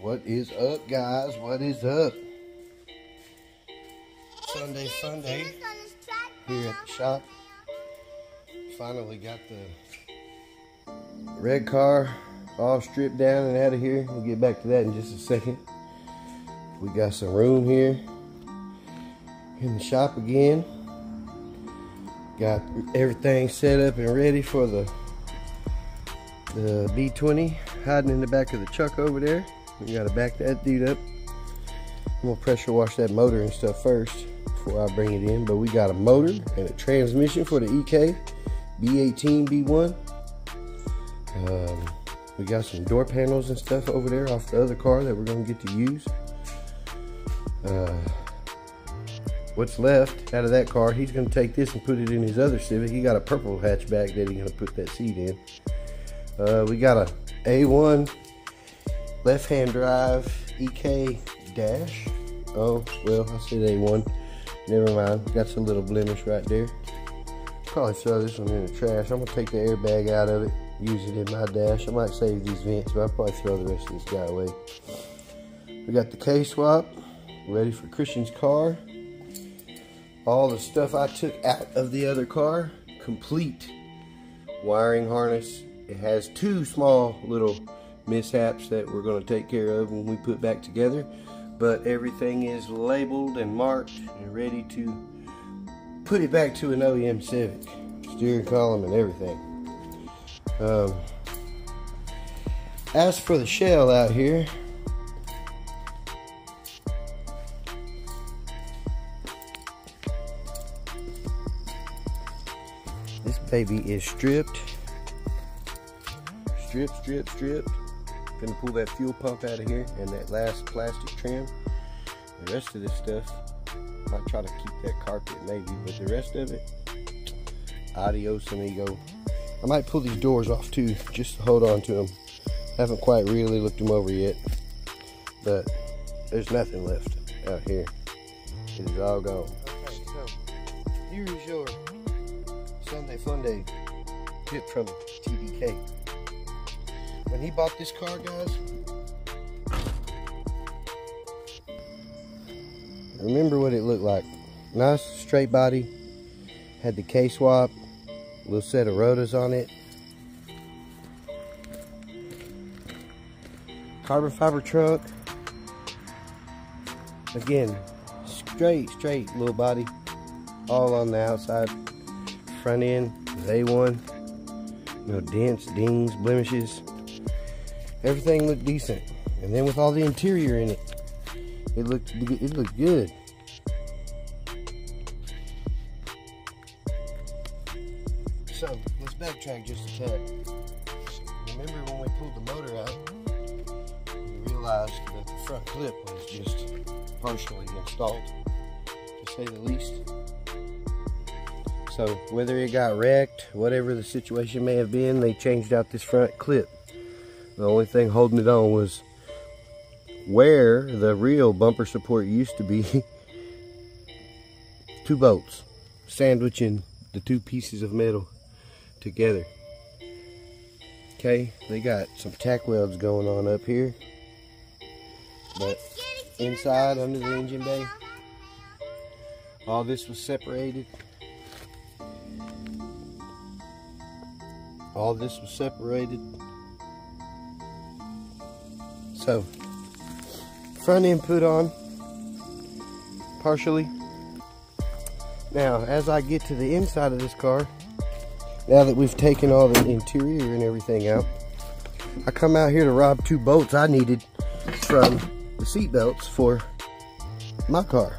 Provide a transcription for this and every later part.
What is up, guys? What is up? Sunday, Sunday, here at the shop. Finally got the red car all stripped down and out of here. We'll get back to that in just a second. We got some room here in the shop again. Got everything set up and ready for the the B20 hiding in the back of the truck over there. We gotta back that dude up. I'm gonna pressure wash that motor and stuff first before I bring it in. But we got a motor and a transmission for the EK B18 B1. Um, we got some door panels and stuff over there off the other car that we're gonna get to use. Uh, what's left out of that car, he's gonna take this and put it in his other Civic. He got a purple hatchback that he's gonna put that seat in. Uh, we got a A1 left-hand drive EK dash. Oh, well, I said A1. Never mind. Got some little blemish right there. Probably throw this one in the trash. I'm gonna take the airbag out of it, use it in my dash. I might save these vents, but I'll probably throw the rest of this guy away. We got the K-swap ready for Christian's car. All the stuff I took out of the other car, complete wiring harness. It has two small little mishaps that we're going to take care of when we put back together. But everything is labeled and marked and ready to put it back to an OEM Civic. Steering column and everything. Um, as for the shell out here, this baby is stripped. Strip, strip, stripped. Gonna pull that fuel pump out of here and that last plastic trim. The rest of this stuff, might try to keep that carpet maybe, but the rest of it, adios amigo. I might pull these doors off too, just to hold on to them. Haven't quite really looked them over yet, but there's nothing left out here. It is all gone. Okay, so here's your Sunday Fun Day tip from TDK. When he bought this car, guys, remember what it looked like. Nice straight body, had the K-swap, little set of rotors on it. Carbon fiber trunk. Again, straight, straight little body. All on the outside. Front end is A1. No dents, dings, blemishes. Everything looked decent. And then with all the interior in it, it looked it looked good. So let's backtrack just a tad. Remember when we pulled the motor out, we realized that the front clip was just partially installed, to say the least. So whether it got wrecked, whatever the situation may have been, they changed out this front clip. The only thing holding it on was where the real bumper support used to be. Two bolts sandwiching the two pieces of metal together. Okay they got some tack welds going on up here. But inside under the engine bay all this was separated. All this was separated so front end put on partially. Now, as I get to the inside of this car, now that we've taken all the interior and everything out, I come out here to rob two bolts I needed from the seat belts for my car.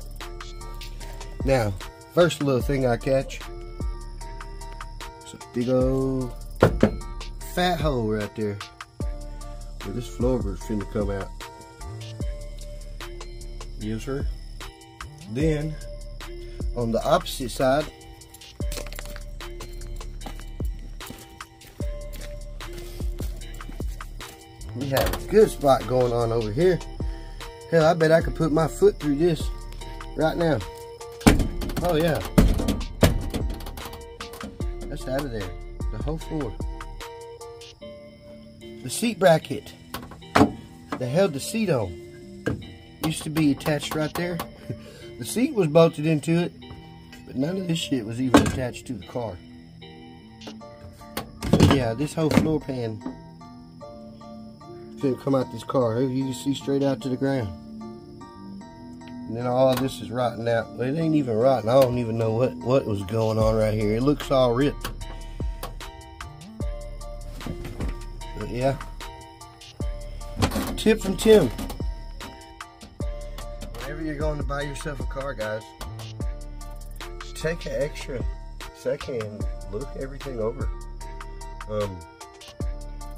Now, first little thing I catch, it's a big old fat hole right there where this floorboard's finna come out. Yes, sir. Then, on the opposite side, we have a good spot going on over here. Hell, I bet I could put my foot through this right now. Oh, yeah. That's out of there. The whole floor. The seat bracket that held the seat on. Used to be attached right there. the seat was bolted into it, but none of this shit was even attached to the car. So yeah, this whole floor pan couldn't come out this car. You can see straight out to the ground. And then all this is rotting out. It ain't even rotten. I don't even know what, what was going on right here. It looks all ripped. Yeah. Tip from Tim. Whenever you're going to buy yourself a car, guys, take an extra second and look everything over. Um,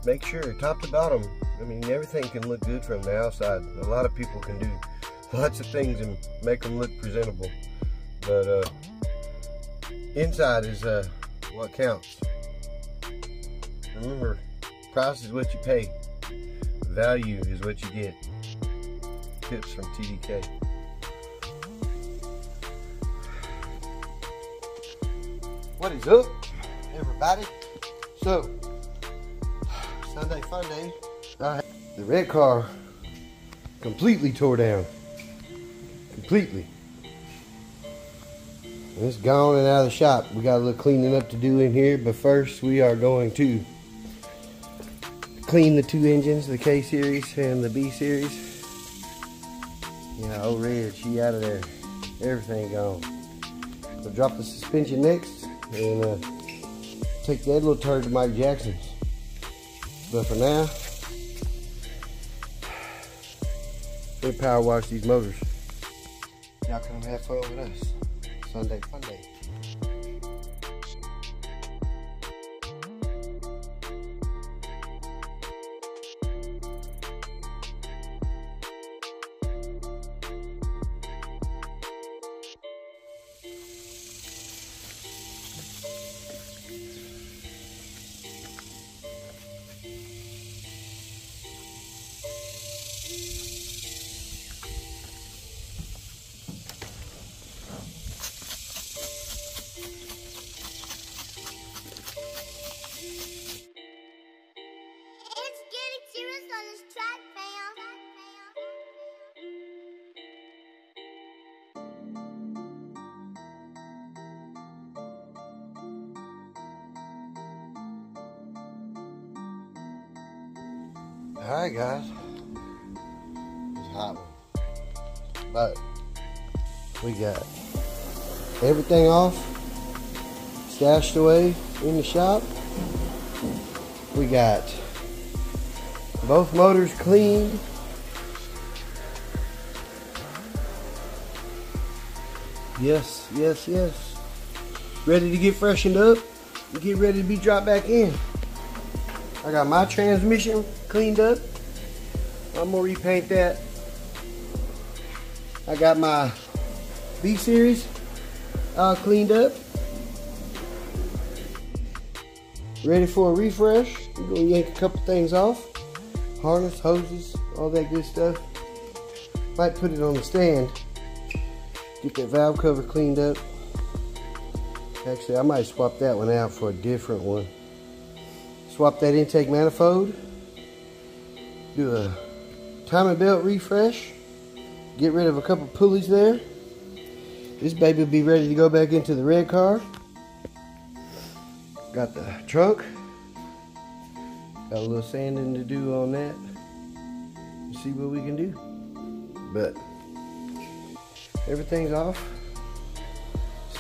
make sure, top to bottom, I mean, everything can look good from the outside. A lot of people can do lots of things and make them look presentable. But uh, inside is uh, what counts. Remember, price is what you pay. Value is what you get. Tips from TDK. What is up, everybody? So, Sunday fun day. the red car completely tore down. Completely. it's gone and out of the shop. We got a little cleaning up to do in here, but first we are going to clean the two engines, the K series and the B series. Yeah, oh red, she out of there. Everything gone. We'll drop the suspension next and uh, take that little turd to Mike Jackson's. But for now, we power wash these motors. Y'all come have fun with us. Sunday fun Alright guys. It's hot one. But we got everything off, stashed away in the shop. We got both motors cleaned. Yes, yes, yes. Ready to get freshened up and get ready to be dropped back in. I got my transmission cleaned up. I'm gonna repaint that. I got my B series all cleaned up. Ready for a refresh. We're gonna yank a couple things off. Harness, hoses, all that good stuff. Might put it on the stand. Get that valve cover cleaned up. Actually, I might swap that one out for a different one. Swap that intake manifold. Do a timing belt refresh. Get rid of a couple pulleys there. This baby will be ready to go back into the red car. Got the trunk. Got a little sanding to do on that. See what we can do. But everything's off.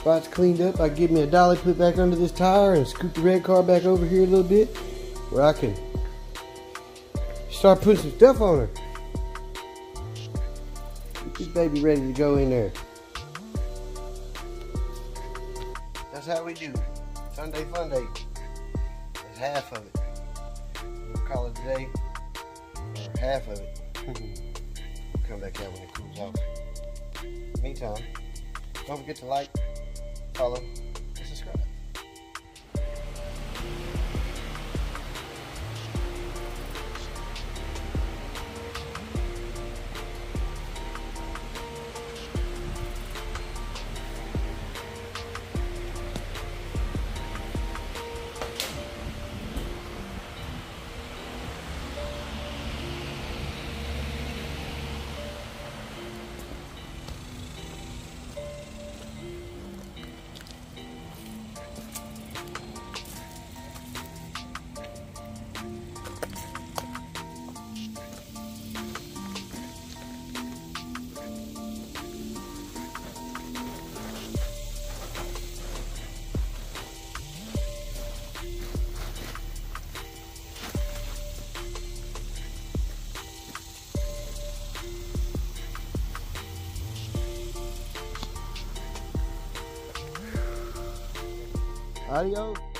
Spot's cleaned up. I give me a dolly put back under this tire and scoot the red car back over here a little bit where I can start putting some stuff on her. Get this baby ready to go in there. That's how we do Sunday fun day. That's half of it. We'll call it a day, or half of it. Come back out when it cools off. Meantime, don't forget to like, follow, Adios.